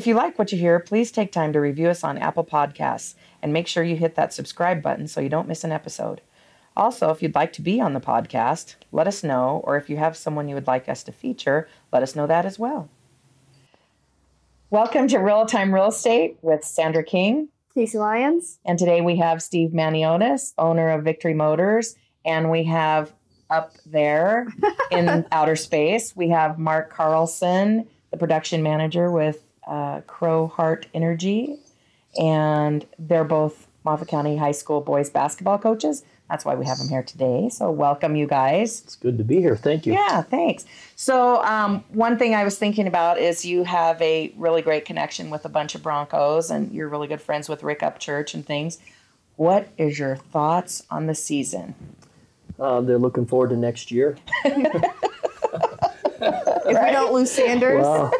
If you like what you hear, please take time to review us on Apple Podcasts and make sure you hit that subscribe button so you don't miss an episode. Also, if you'd like to be on the podcast, let us know, or if you have someone you would like us to feature, let us know that as well. Welcome to Real Time Real Estate with Sandra King. Casey Lyons. And today we have Steve Maneotis, owner of Victory Motors, and we have up there in outer space, we have Mark Carlson, the production manager with uh, Crow Heart Energy, and they're both Moffat County High School boys basketball coaches. That's why we have them here today. So welcome, you guys. It's good to be here. Thank you. Yeah, thanks. So um, one thing I was thinking about is you have a really great connection with a bunch of Broncos, and you're really good friends with Rick Upchurch and things. What is your thoughts on the season? Uh, they're looking forward to next year. If we don't lose Sanders. Wow.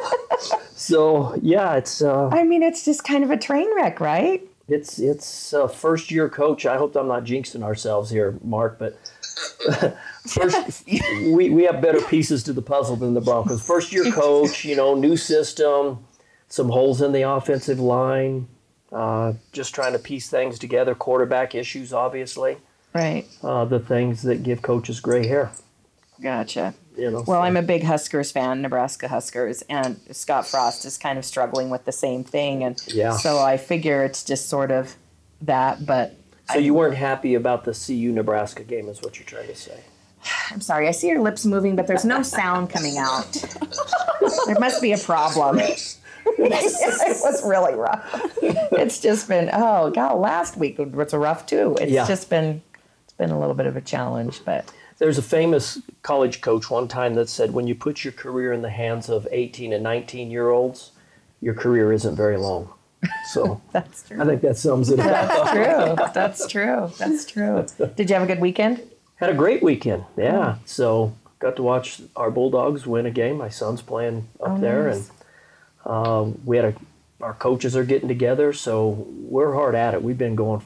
so yeah, it's uh, I mean, it's just kind of a train wreck, right? it's it's uh, first year coach. I hope I'm not jinxing ourselves here, Mark, but. First, we, we have better pieces to the puzzle than the Broncos. First year coach, you know, new system, some holes in the offensive line, uh, just trying to piece things together. Quarterback issues, obviously, Right. uh, the things that give coaches gray hair. Gotcha. You know, Well, so- I'm a big Huskers fan, Nebraska Huskers, and Scott Frost is kind of struggling with the same thing, and Yeah. so I figure it's just sort of that. But So you weren't happy about the CU Nebraska game, is what you're trying to say? I'm sorry, I see your lips moving, but there's no sound coming out. there must be a problem. it was really rough. It's just been oh god, last week was rough too. It's Yeah. just been it's been a little bit of a challenge, but There's a famous college coach one time that said, when you put your career in the hands of 18 and 19 year olds, your career isn't very long. So that's true. I think that sums it up. That's true. That's true. That's true. Did you have a good weekend? Had a great weekend. Yeah. So got to watch our Bulldogs win a game. My son's playing up Oh, there, nice. and um, we had a. Our coaches are getting together, so we're hard at it. We've been going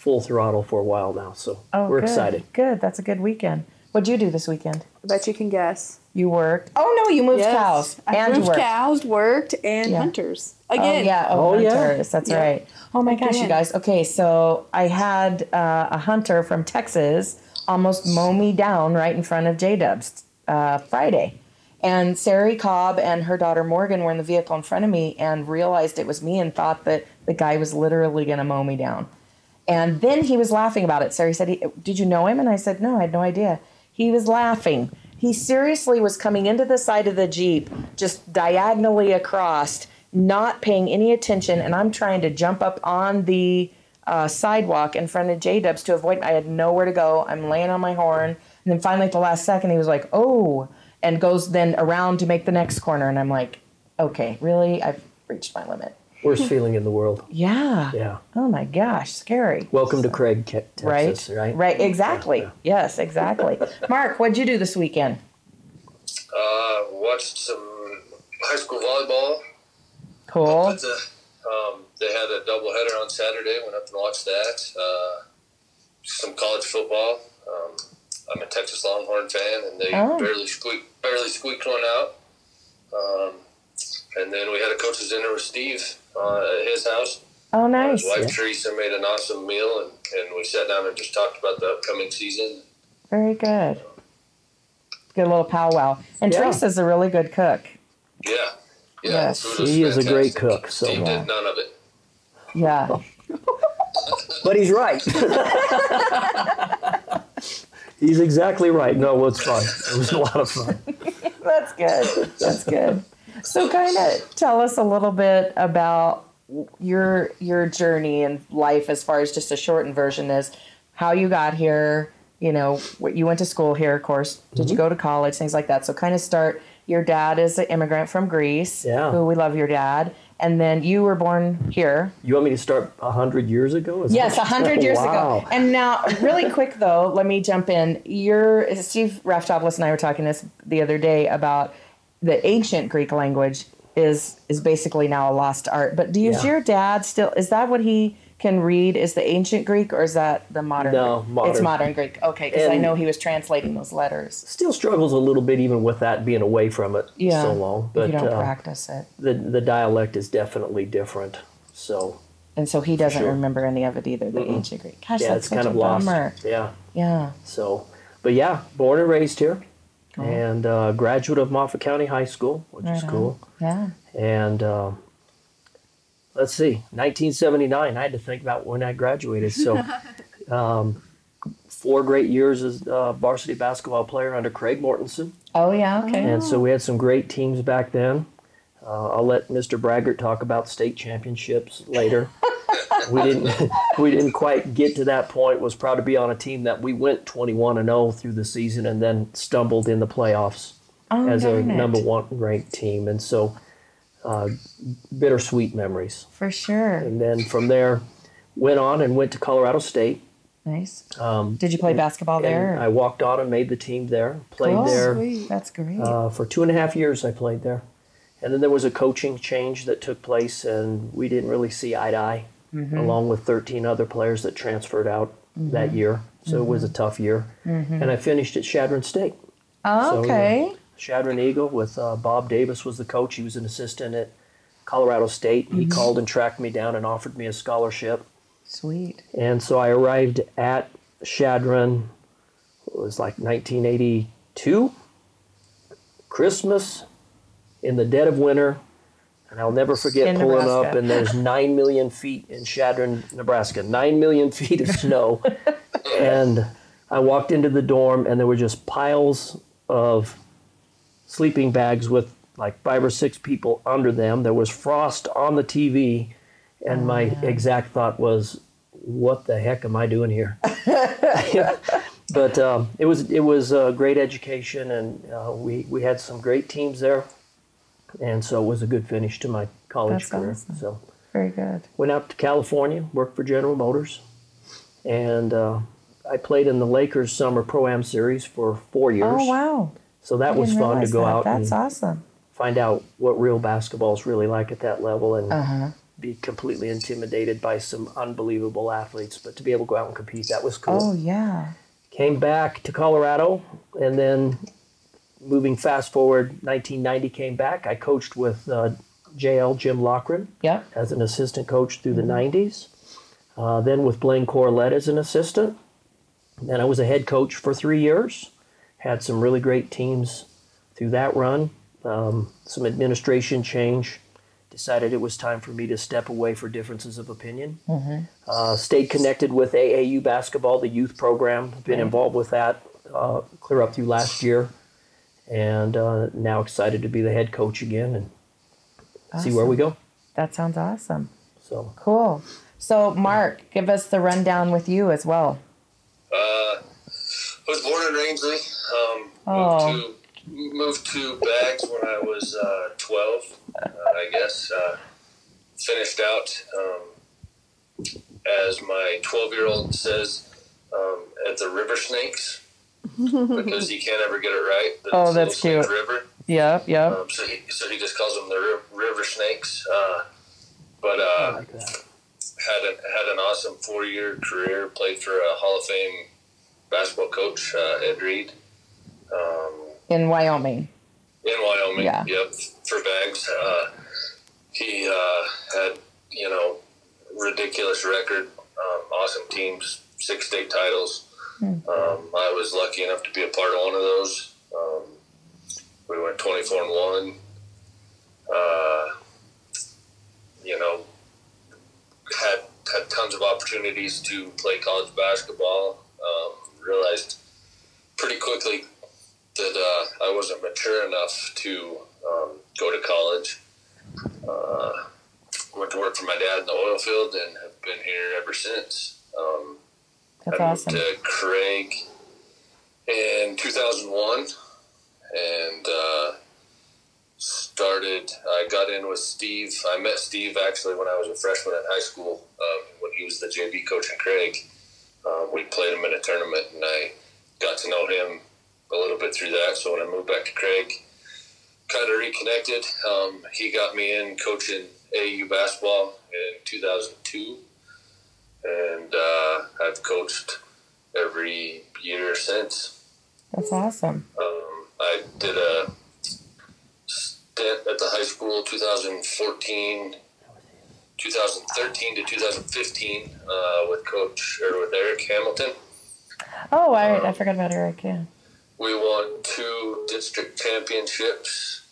full throttle for a while now, so Oh, we're good. excited. Good. That's a good weekend. What'd you do this weekend? I bet you can guess. You worked. Oh no, you moved cows I and you moved worked. cows, worked, and Yeah. hunters. Oh Again. yeah. Oh, Oh, yeah. hunters. That's Yeah. right. Oh my gosh, you guys. Okay, so I had uh, a hunter from Texas almost mow me down right in front of J Dubs uh, Friday. And Sari Cobb and her daughter Morgan were in the vehicle in front of me and realized it was me and thought that the guy was literally going to mow me down. And then he was laughing about it. So he said, Did you know him? And I said, No, I had no idea. He was laughing. He seriously was coming into the side of the Jeep, just diagonally across, not paying any attention. And I'm trying to jump up on the uh, sidewalk in front of J Dubs to avoid. I had nowhere to go. I'm laying on my horn. And then finally, at the last second, he was like, Oh, and goes then around to make the next corner. And I'm like, Okay, really? I've reached my limit. Worst feeling in the world. Yeah. Yeah. Oh my gosh, scary. Welcome to Craig, Texas, right? Right, Right. exactly. Yeah. Yes, exactly. Mark, what'd you do this weekend? Uh, watched some high school volleyball. Cool. But, uh, um, they had a doubleheader on Saturday. Went up and watched that. Uh, some college football. Um, I'm a Texas Longhorn fan, and they Oh. barely squeaked barely squeaked one out. Um, and then we had a coach's dinner with Steve uh, at his house. Oh, nice. His wife Teresa made an awesome meal, and, and we sat down and just talked about the upcoming season. Very good. Good little powwow. And Yeah. Teresa's a really good cook. Yeah, yeah. Yes. the food was He is a great cook, so- Steve Yeah. did none of it. Yeah. But he's right. he's exactly right. No, it's fun. It was a lot of fun. That's good. That's good. So kind of tell us a little bit about your your journey in life as far as just a shortened version is how you got here, you know, what you went to school here, of course. Did Mm-hmm. you go to college, things like that. So kind of start your dad is an immigrant from Greece, Yeah. who we love your dad, and then you were born here. You want me to start a hundred years ago? Is Yes, hundred years Wow. ago. And now, really quick though, let me jump in. You're Steve Raftopoulos and I were talking this the other day about the ancient Greek language is is basically now a lost art. But do you, is your dad still? Is that what he can read is the ancient Greek or is that the modern? No, modern. It's modern Greek. Okay, because I know he was translating those letters. Still struggles a little bit even with that being away from it Yeah, so long. But you don't uh, practice it, the the dialect is definitely different. So and so he doesn't sure. remember any of it either. The ancient Greek. Gosh, yeah, that's kind of lost. bummer. Yeah. Yeah. So, but yeah, born and raised here, Cool. and uh, graduate of Moffat County High School, which is Right on. cool. Yeah. And um, let's see, 1979. I had to think about when I graduated. So, um, four great years as a varsity basketball player under Craig Mortensen. Oh yeah. Okay. And so we had some great teams back then. Uh, I'll let Mr. Braggart talk about state championships later. we didn't we didn't quite get to that point. Was proud to be on a team that we went 21 and 0 through the season and then stumbled in the playoffs oh, as a it. number one ranked team. And so uh, bittersweet memories. For sure. And then from there went on and went to Colorado State. Nice. Um, Did you play basketball there? I walked on and made the team there. Played Cool. there. Sweet. That's great. Uh, for two and a half years, I played there. And then there was a coaching change that took place, and we didn't really see eye to eye, Mm-hmm. along with 13 other players that transferred out that year. So it was a tough year. And I finished at Chadron State. oh, so, okay. Chadron Eagle with uh, Bob Davis was the coach. He was an assistant at Colorado State. He Mm-hmm. called and tracked me down and offered me a scholarship. Sweet. And so I arrived at Chadron, it was like 1982, Christmas in the dead of winter. And I'll never forget In pulling up, Nebraska. and there's nine million feet in Chadron, Nebraska. Nine million feet of snow. and I walked into the dorm, and there were just piles of sleeping bags with like five or six people under them. There was frost on the TV, and my exact thought was, "What the heck am I doing here?" but um, it was it was a great education, and uh, we we had some great teams there, and so it was a good finish to my college That's career. awesome. So Very good. went out to California, worked for General Motors, and uh, I played in the Lakers Summer Pro Am Series for four years. Oh wow. So that I was fun to go that. out That's and awesome. find out what real basketball is really like at that level and Uh huh. be completely intimidated by some unbelievable athletes. But to be able to go out and compete, that was cool. Oh yeah. Came back to Colorado and then moving fast forward, 1990 came back. I coached with uh, JL Jim Lochran Yep. as an assistant coach through the 90s. Uh, then with Blaine Corlett as an assistant. Then I was a head coach for three years. Had some really great teams through that run. Um, some administration change. Decided it was time for me to step away for differences of opinion. Uh, stayed connected with AAU basketball, the youth program. Been involved with that uh, clear up through last year. And uh, now excited to be the head coach again and see where we go. That sounds awesome. So Cool. So Mark, give us the rundown with you as well. Uh, I was born in Rangely. Um, Oh. moved to moved to Baggs when I was uh, 12, uh, I guess. Uh, finished out um, as my 12 year old says um, at the River Snakes because he can't ever get it right. The Oh, that's Snake cute. River. Yep. Yep. Um, so he so he just calls them the River Snakes. Uh, but uh, like had an had an awesome four year career. Played for a Hall of Fame basketball coach, uh, Ed Reed, um, In Wyoming. in Wyoming. Yeah. Yep, for Baggs. Uh, he uh, had you know ridiculous record, um, awesome teams, six state titles. Um, I was lucky enough to be a part of one of those. Um, we went twenty four and one. Uh, you know, had had tons of opportunities to play college basketball. Um, realized pretty quickly that uh, I wasn't mature enough to um, go to college. Uh, went to work for my dad in the oil field and have been here ever since. That's I awesome. moved to Craig in 2001 and uh, started. I got in with Steve. I met Steve actually when I was a freshman in high school um, when he was the JV coach in Craig. Um, we played him in a tournament and I got to know him a little bit through that. So when I moved back to Craig, kind of reconnected. Um, he got me in coaching AAU basketball in 2002. I've coached every year since. That's awesome. Um, I did a stint at the high school 2014, 2013 to 2015 uh, with Coach or with Eric Hamilton. Oh, I, I forgot about Eric. Yeah. We won two district championships,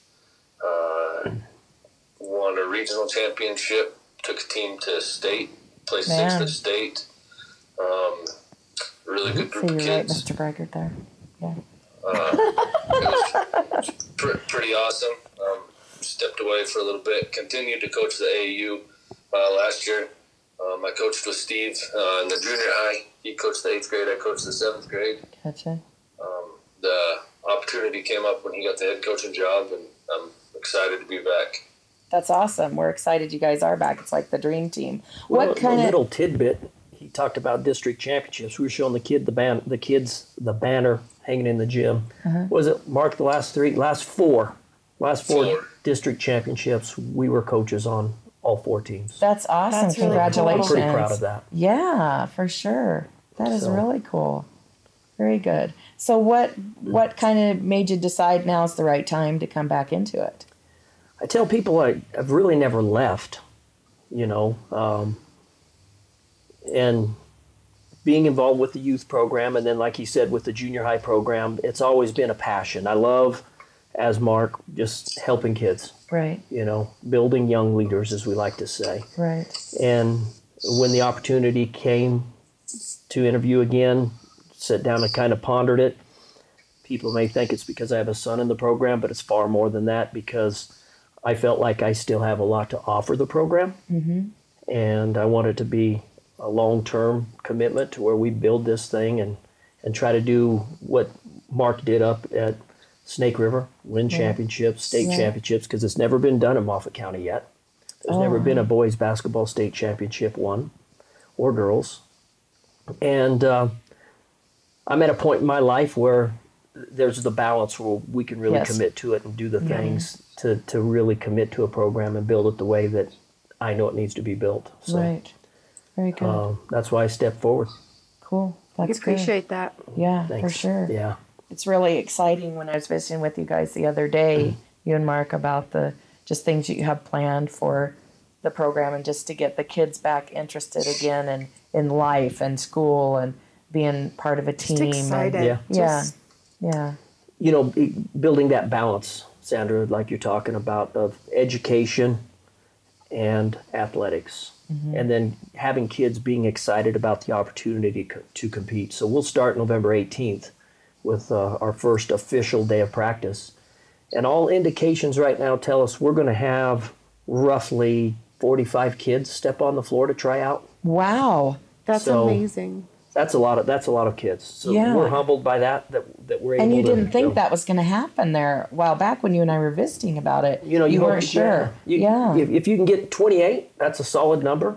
uh, won a regional championship, took a team to state, placed Man. sixth at state. Um, really good So group you're of right. Mr. Braggart there. Yeah. Uh, it was pr- pretty awesome. Um, stepped away for a little bit. Continued to coach the AAU uh, last year. Um, I coached with Steve uh, in the junior high. He coached the eighth grade. I coached the seventh grade. Gotcha. Um, the opportunity came up when he got the head coaching job, and I'm excited to be back. That's awesome. We're excited you guys are back. It's like the dream team. Well, What kind a of little tidbit? He talked about district championships. We were showing the kid the ban, the kids the banner hanging in the gym. Uh-huh. Was it Mark? The last three, last four, last four, Four. district championships. We were coaches on all four teams. That's awesome. That's really cool. I'm Congratulations. pretty proud of that. Yeah, for sure. That is So- really cool. Very good. So what what kind of made you decide now is the right time to come back into it? I tell people I, I've really never left, you know, um, and being involved with the youth program, and then, like you said, with the junior high program, it's always been a passion. I love, as Mark, just helping kids, Right. you know, building young leaders, as we like to say. Right. And when the opportunity came to interview again, sit down and kind of pondered it. People may think it's because I have a son in the program, but it's far more than that because I felt like I still have a lot to offer the program. Mm-hmm. And I wanted to be a long term commitment to where we build this thing and, and try to do what Mark did up at Snake River win championships, state Yeah. championships, because it's never been done in Moffat County yet. There's Oh, never been a boys basketball state championship won, or girls. And uh, I'm at a point in my life where there's the balance where we can really Yes. commit to it and do the things to, to really commit to a program and build it the way that I know it needs to be built. So Right. Very good. um, that's why I stepped forward. cool. We That's good. appreciate that. Yeah, for sure. Yeah. It's really exciting when I was visiting with you guys the other day, you and Mark, about the just things that you have planned for the program and just to get the kids back interested again in, in life and school and being part of a team. Just excited. And, Yeah. yeah. Just- Yeah. you know, building that balance, Sandra, like you're talking about, of education and athletics, and then having kids being excited about the opportunity co- to compete. So we'll start November 18th with uh, our first official day of practice, and all indications right now tell us we're going to have roughly 45 kids step on the floor to try out. Wow. That's So- amazing. That's a lot of that's a lot of kids. So Yeah. we're humbled by that that that we're able And you to didn't think to- that was going to happen there a while back when you and I were visiting about it. you know, you, weren't hope- sure. You- yeah. If, if you can get 28, that's a solid number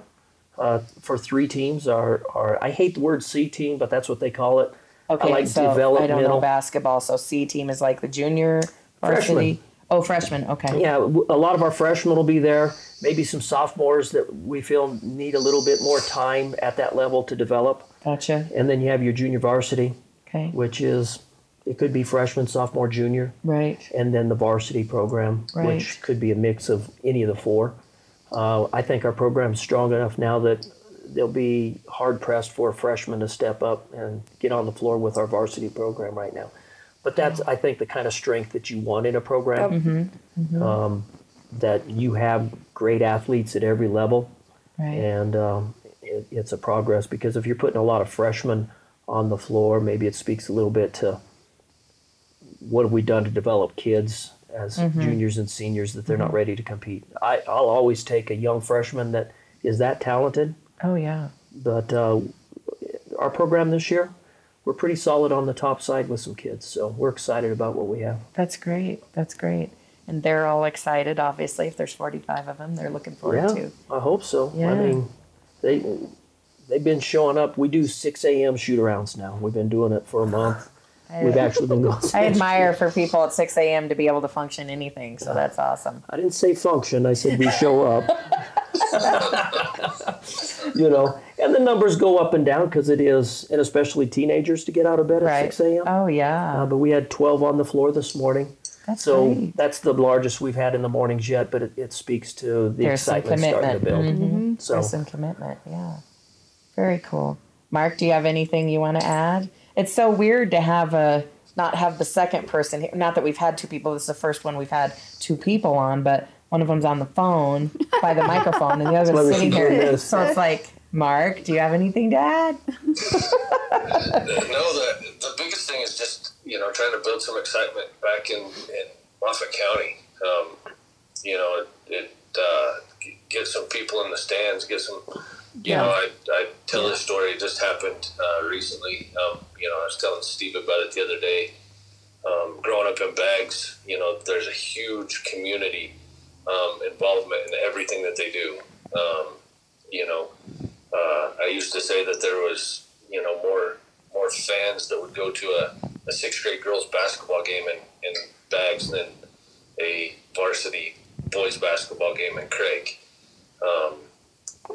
uh, for three teams. Are our, I hate the word C team, but that's what they call it. Okay, I like so I don't know basketball. So C team is like the junior varsity. Freshman. Oh, freshman. Okay. Yeah, a lot of our freshmen will be there. Maybe some sophomores that we feel need a little bit more time at that level to develop. Gotcha. And then you have your junior varsity, Okay. which is it could be freshman, sophomore, junior, Right. and then the varsity program, Right. which could be a mix of any of the four. Uh, I think our program's strong enough now that they'll be hard pressed for a freshman to step up and get on the floor with our varsity program right now. But that's, I think, the kind of strength that you want in a program. Um, that you have great athletes at every level, Right. and um, it, it's a progress because if you're putting a lot of freshmen on the floor, maybe it speaks a little bit to what have we done to develop kids as juniors and seniors that they're not ready to compete. I, I'll always take a young freshman that is that talented, Oh yeah. but uh, our program this year, we're pretty solid on the top side with some kids, so we're excited about what we have. That's great. That's great. And they're all excited. Obviously, if there's 45 of them, they're looking forward Yeah, to. I hope so. Yeah. I mean, they they've been showing up. We do six a.m. shoot arounds now. We've been doing it for a month. We've actually been going. I admire for people at 6 a.m. to be able to function anything. So that's awesome. I didn't say function. I said we show up. you know, and the numbers go up and down because it is, and especially teenagers to get out of bed at Right. 6 a.m. Oh yeah. Uh, but we had 12 on the floor this morning. That's So great. that's the largest we've had in the mornings yet, but it, it speaks to the There's excitement starting to build. Mhm. So There's some commitment. Yeah. Very cool. Mark, do you have anything you want to add? It's so weird to have a not have the second person here. Not that we've had two people. This is the first one we've had two people on, but one of them's on the phone by the microphone, and the why other's sitting here. So it's like, Mark, do you have anything to add? No, the the biggest thing is just you know trying to build some excitement back in in Moffat County. Um, you know, it, it uh, g- get some people in the stands, get some. You know, I, I tell this story. It just happened uh, recently. Um, you know, I was telling Steve about it the other day. Um, growing up in Baggs, you know, there's a huge community um, involvement in everything that they do. Um, you know, uh, I used to say that there was, you know, more more fans that would go to a, a sixth grade girls basketball game in, in Baggs than a varsity boys basketball game in Craig. Um,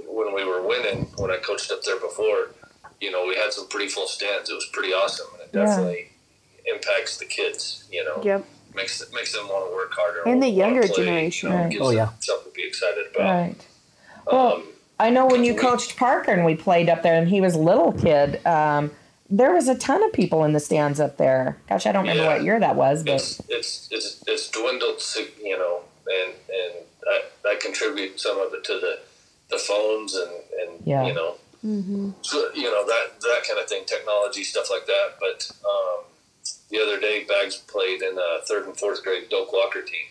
when we were winning, when I coached up there before, you know, we had some pretty full stands. It was pretty awesome, and it Yeah. definitely impacts the kids. You know, Yep. makes makes them want to work harder And the younger play, generation. You know, Right. gives Oh, them yeah. something to be excited about. Right. Well, Um, I know when you coached Parker and we played up there, and he was a little kid. Um, there was a ton of people in the stands up there. Gosh, I don't remember Yeah. what year that was, but it's it's it's it's dwindled, sig- you know, and and I, I contribute some of it to the the phones and and Yeah. you know, Mm-hmm. so you know that that kind of thing, technology stuff like that. But um, the other day, Baggs played in a third and fourth grade Doak Walker team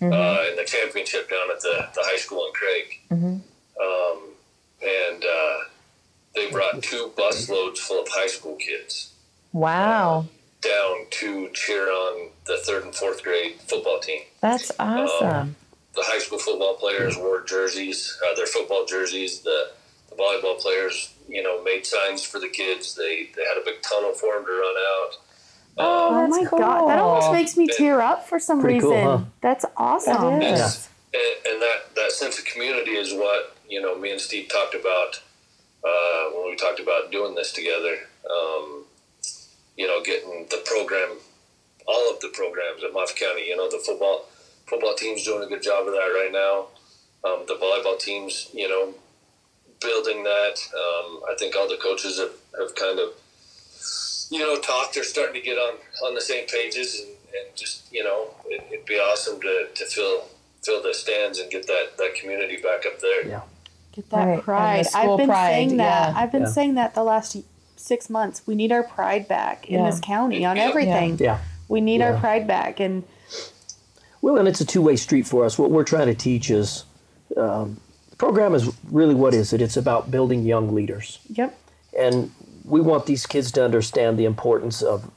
Mm-hmm. uh, in the championship down at the the high school in Craig, Mhm. um, and uh, they brought two bus loads full of high school kids wow, down to cheer on the third and fourth grade football team. that's awesome. The high school football players wore jerseys, uh, their football jerseys. The, the volleyball players, you know, made signs for the kids. They they had a big tunnel for them to run out. Oh, that's my god, that almost makes me tear up for some reason. cool, huh? That's awesome. That is. And, and that, that sense of community is what you know. Me and Steve talked about uh, when we talked about doing this together. Um, you know, getting the program, all of the programs at Moffat County. You know, the football football team's doing a good job of that right now. Um, the volleyball teams, you know, building that. Um, I think all the coaches have, have kind of, you know, talked. They're starting to get on, on the same pages, and, and just you know, it, it'd be awesome to, to fill fill the stands and get that, that community back up there. Yeah. Get that Right, pride. I've been pride, saying that. yeah. I've been Yeah. saying that the last six months. We need our pride back in this county on everything. Yeah. We need our pride back. And Well, and it's a two way street for us. What we're trying to teach is um, the program is really what is it? It's about building young leaders. yep. And we want these kids to understand the importance of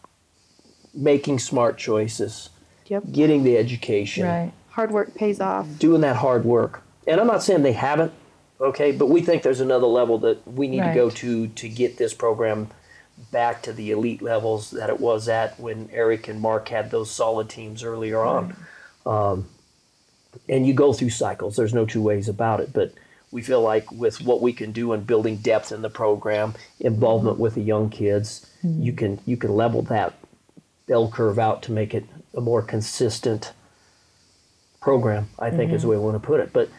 making smart choices, Yep. getting the education, Right. Hard work pays off. doing that hard work. And I'm not saying they haven't, okay, but we think there's another level that we need to go to to get this program back to the elite levels that it was at when Eric and Mark had those solid teams earlier on. Um, and you go through cycles. There's no two ways about it. But we feel like with what we can do in building depth in the program, involvement with the young kids, you can you can level that bell curve out to make it a more consistent program. I think is the way we want to put it. But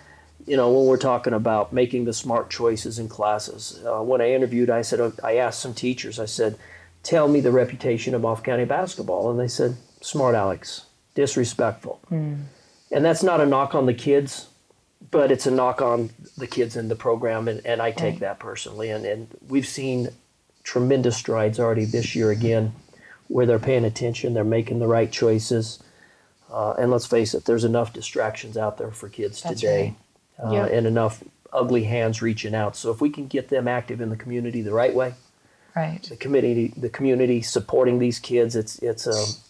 you know, when we're talking about making the smart choices in classes, uh, when I interviewed, I said I asked some teachers. I said, "Tell me the reputation of Moffat County basketball," and they said, "Smart Alex, disrespectful." And that's not a knock on the kids, but it's a knock on the kids in the program, and, and I take Right. that personally. And, and we've seen tremendous strides already this year again, where they're paying attention, they're making the right choices. Uh, and let's face it, there's enough distractions out there for kids That's today, uh, Yep. and enough ugly hands reaching out. So if we can get them active in the community the right way, Right. the community, the community supporting these kids, it's it's um,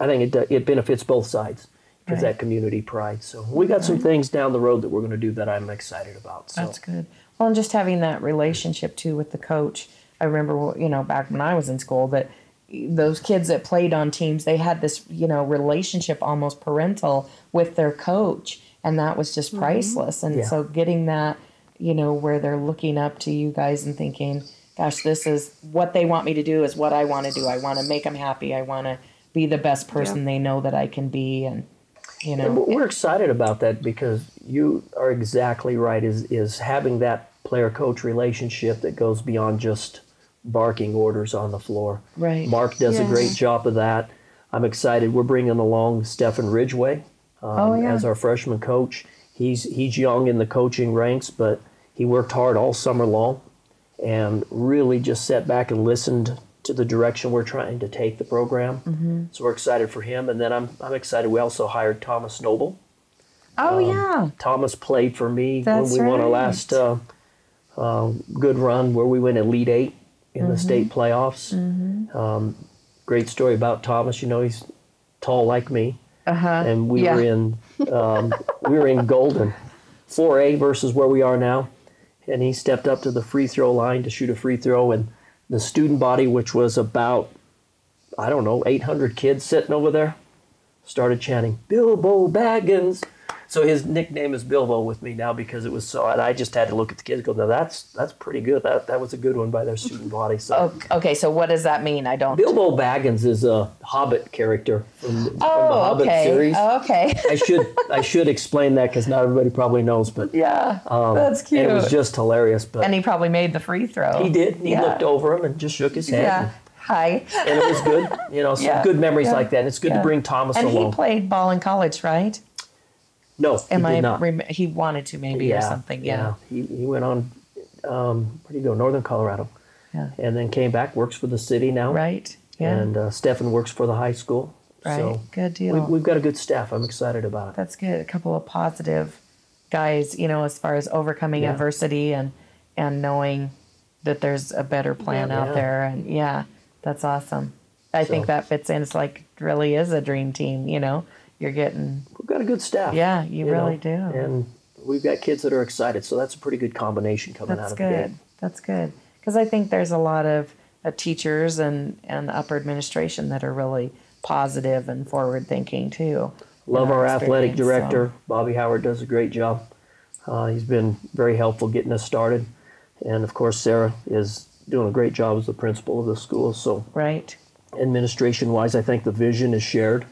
I think it it benefits both sides. because Right. that community pride. So we got some things down the road that we're going to do that I'm excited about. So That's good. Well, and just having that relationship too with the coach. I remember, you know, back when I was in school, that those kids that played on teams, they had this, you know, relationship almost parental with their coach. and that was just mm-hmm. priceless. And Yeah. so getting that, you know, where they're looking up to you guys and thinking, gosh, this is what they want me to do is what I want to do. I want to make them happy. I want to be the best person they know that I can be. And, you know, we're excited about that because you are exactly right. Is is having that player coach relationship that goes beyond just barking orders on the floor. Right. Mark does a great job of that. I'm excited. We're bringing along Stefan Ridgeway um, Oh, yeah. as our freshman coach. He's he's young in the coaching ranks, but he worked hard all summer long and really just sat back and listened to the direction we're trying to take the program. Mm-hmm. So we're excited for him. And then I'm I'm excited. We also hired Thomas Noble. oh, yeah. Thomas played for me That's when we won our last uh, uh, good run where we went Elite Eight in Mm-hmm. the state playoffs. Um, great story about Thomas. You know, he's tall like me, Uh huh. and we yeah. were in um, we were in Golden, 4A versus where we are now, and he stepped up to the free throw line to shoot a free throw, and the student body, which was about I don't know 800 kids sitting over there, started chanting Bilbo Baggins. So his nickname is Bilbo with me now because it was so. And I just had to look at the kids. and Go, now that's that's pretty good. That that was a good one by their student body. So Okay, so what does that mean? I don't. Bilbo Baggins is a Hobbit character from, the- from the oh, Hobbit okay. series. Okay. I should I should explain that because not everybody probably knows, but yeah. um, that's cute. And it was just hilarious. But and he probably made the free throw. he did. He Yeah. looked over him and just shook his head. Yeah. Hi. And, and it was good. You know, some Yeah. good memories Yeah. like that. And it's good Yeah. to bring Thomas And he played ball in college, right? No, Am he I? did not. Rem- he wanted to maybe or something. Yeah. He, he went on, um, where do you go? Northern Colorado. Yeah. And then came back, works for the city now. Right. Yeah. And uh, Stefan works for the high school. right. So Good deal. we, we've got a good staff. I'm excited about it. That's good. A couple of positive guys, you know, as far as overcoming Yeah. adversity and and knowing that there's a better plan Yeah. out there. And yeah, that's awesome. I think that fits in. It's like really is a dream team. You know, you're getting. We've got a good staff. Yeah, you, you really know, do. And we've got kids that are excited. So that's a pretty good combination coming That's out of the good. gate. That's good. Because I think there's a lot of uh, teachers and, and upper administration that are really positive and forward thinking too. Love our athletic experience, so- director. Bobby Howard does a great job. Uh, he's been very helpful getting us started. And of course, Sarah is doing a great job as the principal of the school. So, Right. administration wise, I think the vision is shared,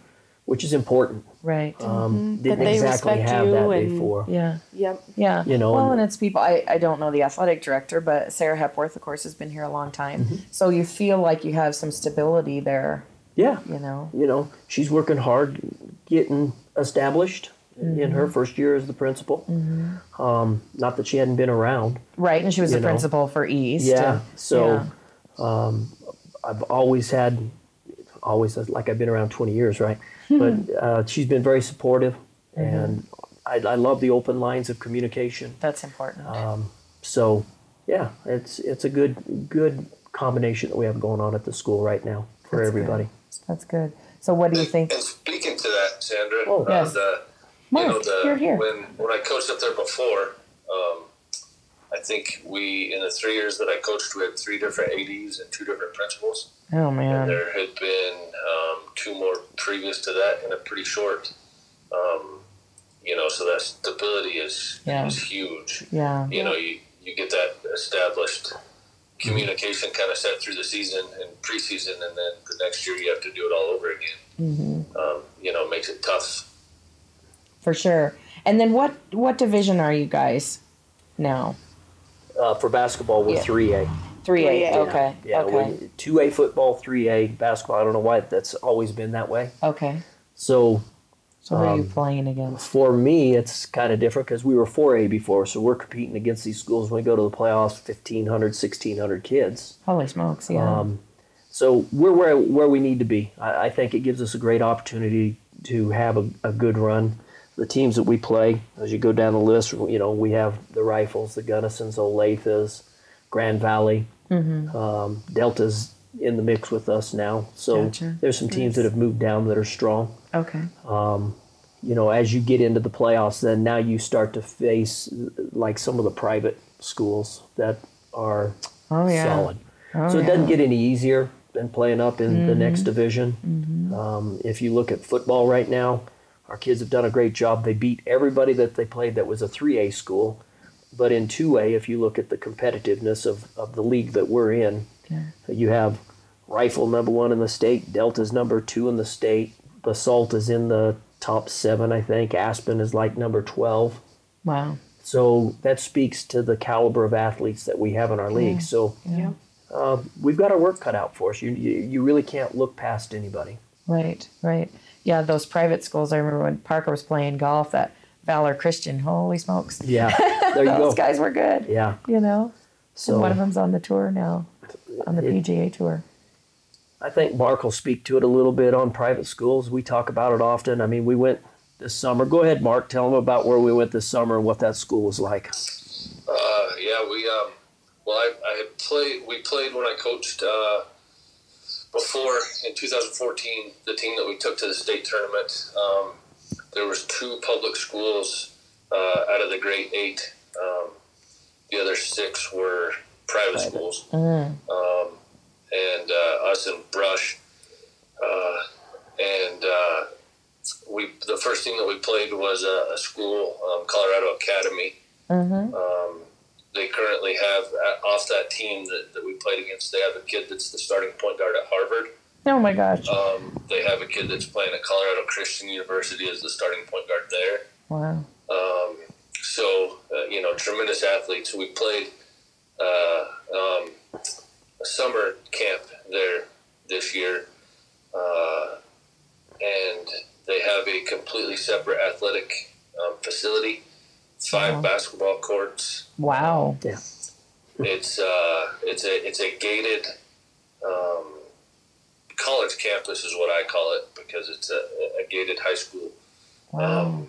which is important. Right. Um, Didn't That they exactly respect have you that and- before. yeah. Yep. Yeah. You know, Well, and- and it's people. I, I don't know the athletic director, but Sarah Hepworth, of course, has been here a long time. Mm-hmm. So you feel like you have some stability there. Yeah. You know. You know, she's working hard getting established in Mm-hmm. her first year as the principal. Um, not that she hadn't been around. Right, and she was the know. principal for East. Yeah. and- So yeah. um, I've always had, always like I've been around 20 years, right? But uh, she's been very supportive, Mm-hmm. and I, I love the open lines of communication. that's important. Um, so yeah, it's it's a good good combination that we have going on at the school right now for That's everybody. that's good. So what do you think? And speaking to that, Sandra, Oh, uh, yes. the, Mark, you know, the, you're here. When when I coached up there before, um, I think we in the three years that I coached, we had three different ads and two different principals. Oh And man. there had been um, two more previous to that in a pretty short. Um, you know, so that stability is Yeah. is huge. Yeah. You know, you, you get that established communication kind of set through the season and preseason, and then the next year you have to do it all over again. hmm Um, you know, makes it tough. For sure. And then what what division are you guys now? Uh, for basketball, we're Yeah. three A. Three A. 3A. Okay. Yeah, okay. two A football, three A basketball. I don't know why that's always been that way. okay. So So who are you Um, playing against? for me, it's kind of different because we were 4A before, so we're competing against these schools when we go to the playoffs 1,500, 1,600 kids. Holy smokes! Yeah. Um, so we're where, where we need to be. I, I think it gives us a great opportunity to have a, a good run. The teams that we play, as you go down the list, you know, we have the Rifles, the Gunnisons, Olathes, Grand Valley, mm-hmm. um, Delta's in the mix with us now. So Gotcha. there's some teams that have moved down that are strong Okay. um, you know, as you get into the playoffs, then now you start to face like some of the private schools that are Oh yeah. solid. Oh, so it yeah. doesn't get any easier than playing up in the next division. Um, if you look at football right now, Our kids have done a great job. They beat everybody that they played that was a 3A school. But in 2A, if you look at the competitiveness of, of the league that we're in, you have Rifle number one in the state, Delta's number two in the state, Basalt is in the top seven, I think. Aspen is like number 12. Wow. So that speaks to the caliber of athletes that we have in our league. So Yeah. uh, we've got our work cut out for us. You, you, you really can't look past anybody. Right, right. Yeah, those private schools. I remember when Parker was playing golf at Valor Christian. Holy smokes. Yeah, there you Those go. guys were good. Yeah. You know? So and one of them's on the tour now, on the It- PGA tour. I think Mark will speak to it a little bit on private schools. We talk about it often. I mean, we went this summer. Go ahead, Mark. Tell them about where we went this summer and what that school was like. Uh, yeah, we um, well, I, I had played. We played when I coached uh, before in 2014. The team that we took to the state tournament. Um, there was two public schools uh, out of the Great Eight. Um, the other six were private, schools. Um, and uh, us and Brush. Uh, and uh, we the first team that we played was a, a school, um, Colorado Academy. Um, they currently have uh, off that team that, that we played against. They have a kid that's the starting point guard at Harvard. Oh my gosh. Um, they have a kid that's playing at Colorado Christian University as the starting point guard there. Wow. Um, so, uh, you know, tremendous athletes. We played uh, um, a summer camp there this year, uh, and they have a completely separate athletic um, facility, five Wow. basketball courts. Wow. Yeah. It's uh, it's a it's a gated um, college campus is what I call it because it's a, a gated high school. Wow. Um,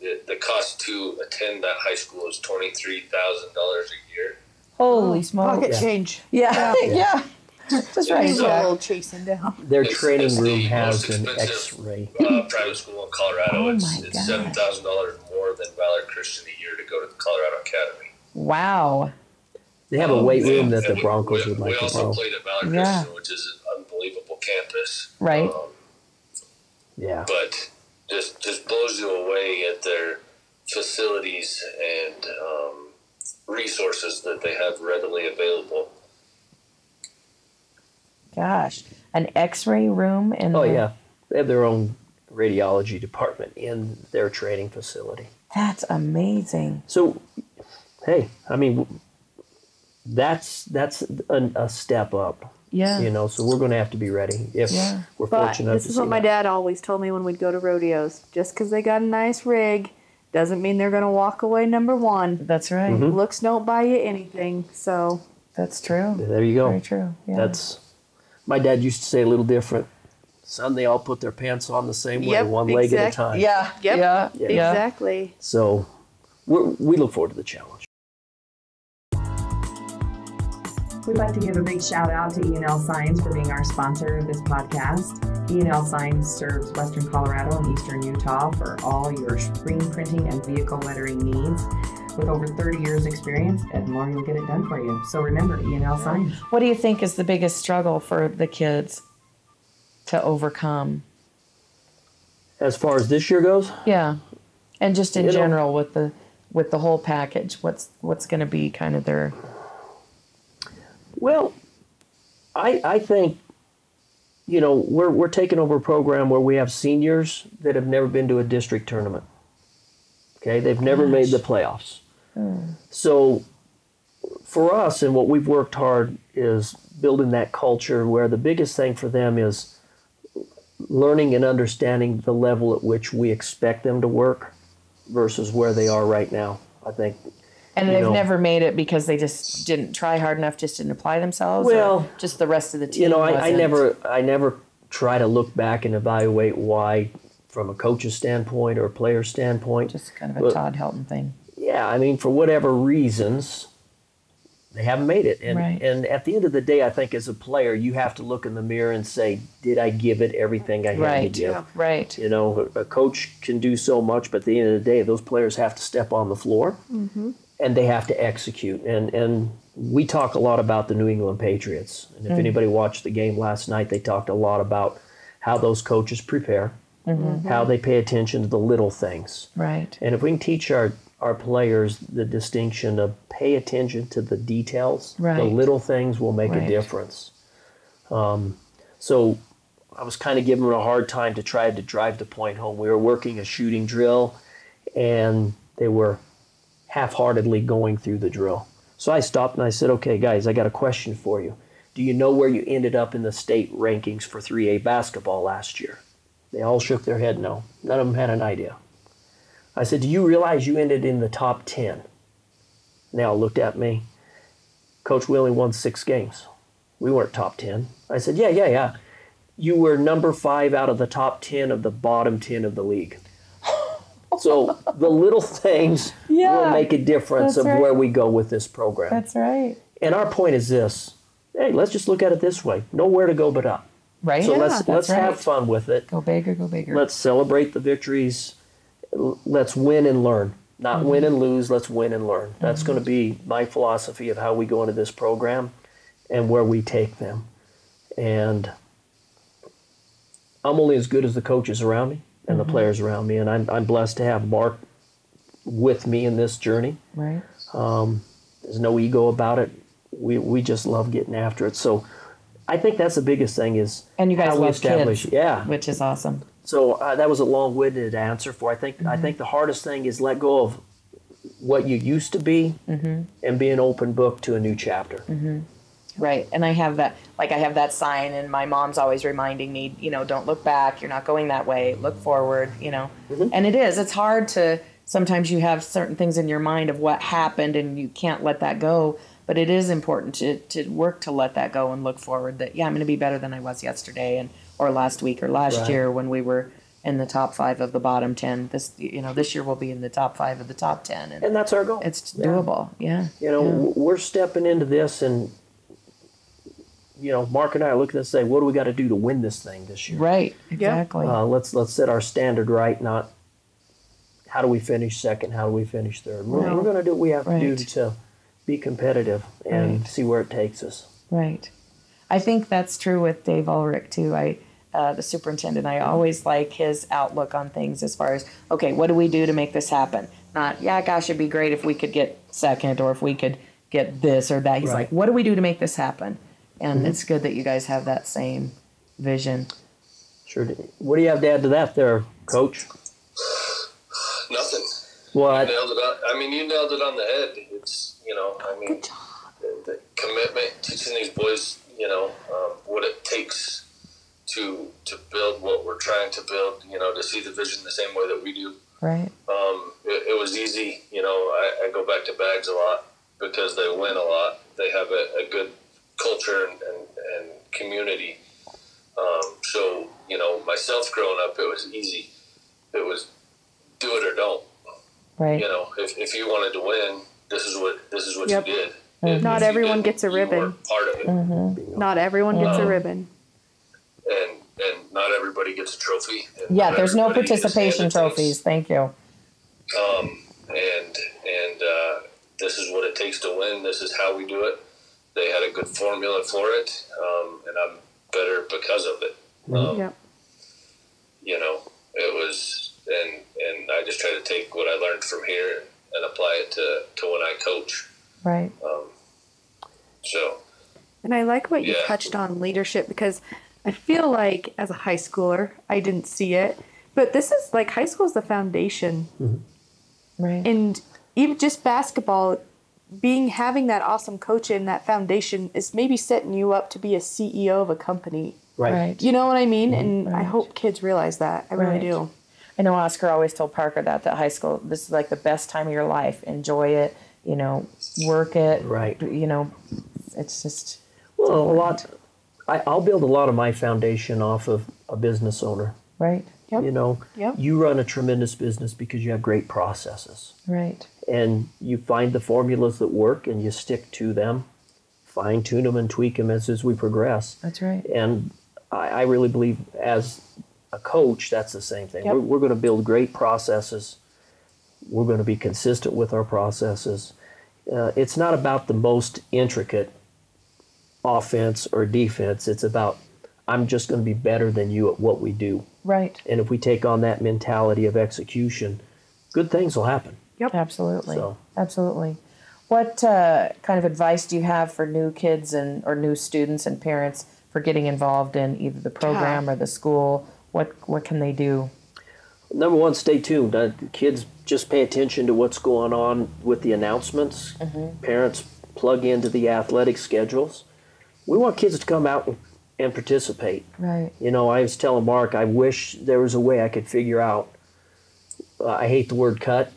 the, the cost to attend that high school is twenty three thousand dollars a year. Holy Pocket smokes. Yeah. change. Yeah. Yeah. Just right, He's a little chasing down. Their It's- training it's the room has an X-ray. Uh, private school in Colorado, Oh it's my it's gosh. seven thousand dollars more than Valor Christian a year to go to the Colorado Academy. Wow. They have a weight room that the Broncos we, would like we to also borrow. played at Valor Yeah. Christian, which is an unbelievable campus. Right. Um, Yeah. but just just blows you away at their facilities and um, resources that they have readily available. Gosh. An x ray room in Oh the- yeah, they have their own radiology department in their training facility. That's amazing. So, hey, I mean, that's that's a, a step up. Yeah. You know, so we're going to have to be ready if Yeah. we're But fortunate this to is see what my that. dad always told me when we'd go to rodeos. Just because they got a nice rig doesn't mean they're going to walk away number one. That's right. Mm-hmm. Looks don't buy you anything. So That's true. There you go. Very true. Yeah. That's my dad used to say a little different. Son, they all put their pants on the same way, Yep, one leg at a time. yeah. Yep. Yeah. Yeah. Yeah. exactly. So we're, we look forward to the challenge. We'd like to give a big shout out to E&L Signs for being our sponsor of this podcast. E&L Signs serves Western Colorado and Eastern Utah for all your screen printing and vehicle lettering needs. With over 30 years experience, Ed Moore will get it done for you. So remember, E&L Signs. What do you think is the biggest struggle for the kids to overcome? As far as this year goes, Yeah. And just in You know- general with the with the whole package, what's what's going to be kind of their Well, I I think you know we're we're taking over a program where we have seniors that have never been to a district tournament. Okay, they've never made the playoffs. So for us and what we've worked hard is building that culture where the biggest thing for them is learning and understanding the level at which we expect them to work versus where they are right now. I think and they've know- never made it because they just didn't try hard enough, just didn't apply themselves. or Well, just the rest of the team. you know, I, I wasn't? never, I never try to look back and evaluate why, from a coach's standpoint or a player standpoint. just kind of a But- Todd Helton thing. yeah, I mean, for whatever reasons, they haven't made it. And Right. and at the end of the day, I think as a player, you have to look in the mirror and say, did I give it everything I had Right. to give? Right. You know, a coach can do so much, but at the end of the day, those players have to step on the floor mm-hmm. And they have to execute. And and we talk a lot about the New England Patriots. And if mm-hmm. anybody watched the game last night, they talked a lot about how those coaches prepare mm-hmm. Mm-hmm. how they pay attention to the little things. Right. And if we can teach our, our players the distinction of pay attention to the details, the little things will make Right. a difference. Um, so I was kind of giving them a hard time to try to drive the point home. We were working a shooting drill and they were half heartedly going through the drill. So I stopped and I said, okay, guys, I got a question for you. Do you know where you ended up in the state rankings for 3A basketball last year? They all shook their head no. None of them had an idea. I said, Do you realize you ended in the top 10? They all looked at me. Coach, only won six games. We weren't top 10. I said, Yeah, yeah, yeah. You were number five out of the top 10 of the bottom 10 of the league. So the little things will make a difference of right. where we go with this program. That's right. and our point is this hey, let's just look at it this way nowhere to go but up. Right. So yeah, let's let's right. have fun with it. Go big or go bigger. Let's celebrate the victories. Let's win and learn. Not mm-hmm. win and lose, let's win and learn. That's going to mm-hmm. be my philosophy of how we go into this program and where we take them. And I'm only as good as the coaches around me and the players around me. And I'm, I'm blessed to have Mark with me in this journey. right. There's no ego about it. We, we just love getting after it. So I think that's the biggest thing is And you guys how we establish. kids, Yeah, which is awesome. so uh, that was a long-winded answer for. I think Mm-hmm. I think the hardest thing is let go of what you used to be Mm-hmm. and be an open book to a new chapter. Right. And I have that, like, I have that sign, and my mom's always reminding me, you know, don't look back. You're not going that way. Look forward, you know. Mm-hmm. And it is. It's hard to, sometimes you have certain things in your mind of what happened, and you can't let that go. But it is important to, to work to let that go and look forward that, yeah, I'm going to be better than I was yesterday and or last week or last Right. year when we were in the top five of the bottom 10. This, you know, this year we'll be in the top five of the top 10. And And that's our goal. it's doable. Yeah. You know, Yeah. we're stepping into this, and you know, Mark and I are looking to say, what do we got to do to win this thing this year? Right. Exactly. Uh, let's let's set our standard right, not how do we finish second, how do we finish third. We're, Right. we're going to do what we have to do to be competitive and Right. see where it takes us. Right. I think that's true with Dave Ulrich too. I, uh, the superintendent, I always like his outlook on things as far as, okay, what do we do to make this happen? Not, yeah, gosh, it'd be great if we could get second or if we could get this or that. He's Right. like, what do we do to make this happen? And it's good that you guys have that same vision. Sure. do. What do you have to add to that, there, Coach? Nothing. What? nailed it on. I mean, you nailed it on the head. It's you know, I mean, the, the commitment, teaching these boys, you know, um, what it takes to to build what we're trying to build. You know, to see the vision the same way that we do. Right. Um, it, it was easy. You know, I, I go back to Baggs a lot because they win a lot. They have a, a good culture and, and, and community. Um, so, you know, myself growing up, it was easy. It was do it or don't. Right. You know, if, if you wanted to win, this is what this is what Yep. you did. Mhm. Not everyone didn't, gets a ribbon. weren't part of it, Mm-hmm. Not everyone gets a Um, ribbon. and and not everybody gets a trophy. Yeah, there's no participation hand things. trophies. Thank you. um, and and uh, this is what it takes to win. This is how we do it. They had a good formula for it, um, and I'm better because of it. Um, Yep. You know, it was, and and I just try to take what I learned from here and apply it to to when I coach. Right. Um, so And I like what you touched on leadership because I feel like as a high schooler, I didn't see it. But this is like high school is the foundation. Right. And even just basketball, being having that awesome coach in that foundation is maybe setting you up to be a CEO of a company. Right. right. You know what I mean? Mm-hmm. And I hope kids realize that. I really Right. do. I know Oscar always told Parker that that high school this is like the best time of your life. Enjoy it, you know, work it. Right. You know, it's just Well, a lot. I, I'll build a lot of my foundation off of a business owner. right. Yep. You know, Yep. you run a tremendous business because you have great processes. Right. and you find the formulas that work and you stick to them, fine tune them and tweak them as, as we progress. That's right. And I, I really believe as a coach, that's the same thing. Yep. We're, we're going to build great processes. We're going to be consistent with our processes. Uh, it's not about the most intricate offense or defense. It's about I'm just going to be better than you at what we do. Right. And if we take on that mentality of execution, good things will happen. Yep. Absolutely. So- Absolutely. What uh, kind of advice do you have for new kids and or new students and parents for getting involved in either the program or the school? What what can they do? Number one, stay tuned. Uh, kids, just pay attention to what's going on with the announcements. Parents, plug into the athletic schedules. We want kids to come out and, and participate. Right. You know, I was telling Mark, I wish there was a way I could figure out. Uh, I hate the word cut.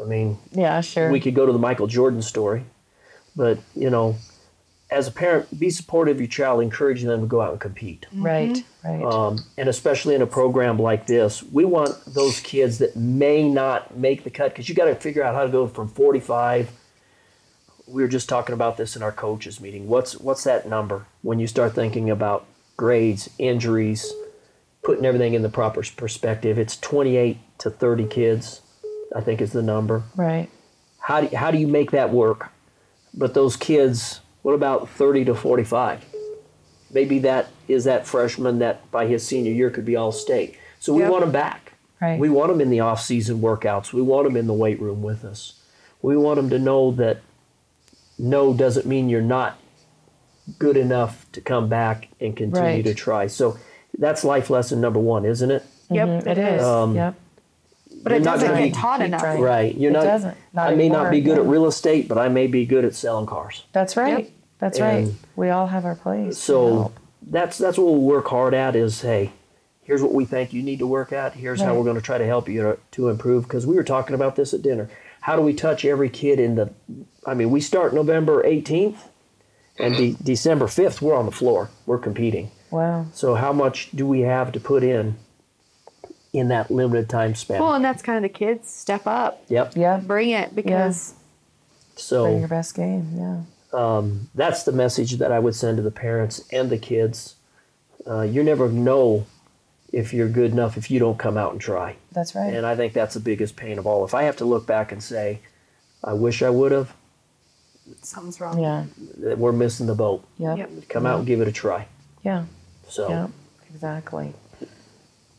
I mean, Yeah. Sure. we could go to the Michael Jordan story, but you know, as a parent, be supportive of your child, encouraging them to go out and compete. right. Right. Um, and especially in a program like this, we want those kids that may not make the cut because you got to figure out how to go from 45. We were just talking about this in our coaches meeting. What's what's that number when you start thinking about grades, injuries, putting everything in the proper perspective? It's 28 to 30 kids, I think is the number right. how do, how do you make that work? But those kids, what about 30 to 45? Maybe that is that freshman that by his senior year could be all state. So we Yep. want them back. Right. We want them in the off-season workouts. We want them in the weight room with us. We want them to know that no doesn't mean you're not good enough to come back and continue Right. to try. So that's life lesson number one, isn't it? Yep. Mhm, it is. Um, yep. But it not doesn't get be- taught enough. trying. Right. You're It not. doesn't. Not I may not be good at real estate, but I may be good at selling cars. That's right. Yep. That's right. We all have our place. So that's that's what we'll work hard at. Is hey, here's what we think you need to work at. Here's how we're going to try to help you to, to improve. Because we were talking about this at dinner. How do we touch every kid in the? I mean, we start November 18th, and de- December 5th we're on the floor. We're competing. Wow. So how much do we have to put in in that limited time span? Well, and that's kind of the kids step up, yep. Yeah. bring it because So Play your best game. Yeah. um, that's the message that I would send to the parents and the kids. Uh, you never know if you're good enough if you don't come out and try. That's right. And I think that's the biggest pain of all. If I have to look back and say, I wish I would have, something's wrong. yeah. that we're missing the boat. Yep. Yep. Come out and give it a try. Yeah. So Yeah. Exactly.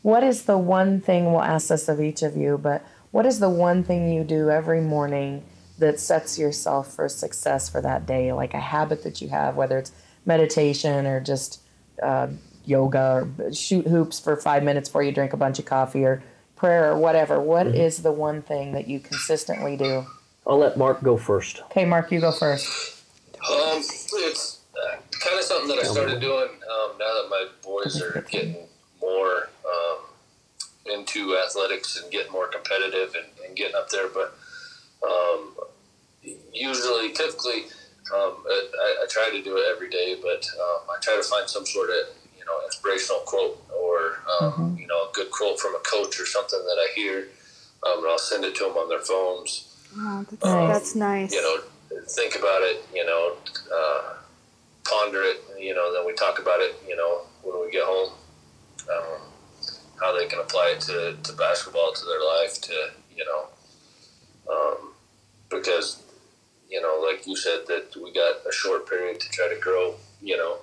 What is the one thing we'll ask this of each of you, but what is the one thing you do every morning that sets yourself for success for that day? Like a habit that you have, whether it's meditation or just uh, yoga or shoot hoops for five minutes before you drink a bunch of coffee or prayer or whatever. What is the one thing that you consistently do? I'll let Mark go first. Okay, Mark, you go first. Um, it's uh, kind of something that I started doing um, now that my boys are getting more um, into athletics and getting more competitive and, and getting up there. But um, usually, typically, um, I, I try to do it every day, but um, I try to find some sort of you know inspirational quote or um, you know a good quote from a coach or something that I hear, um, and I'll send it to them on their phones that's, Nice. that's nice. you know, think about it, you know, uh, ponder it, you know, then we talk about it, you know, when we get home, um, how they can apply it to, to basketball, to their life, to, you know, um, because, you know, like you said, that we got a short period to try to grow, you know,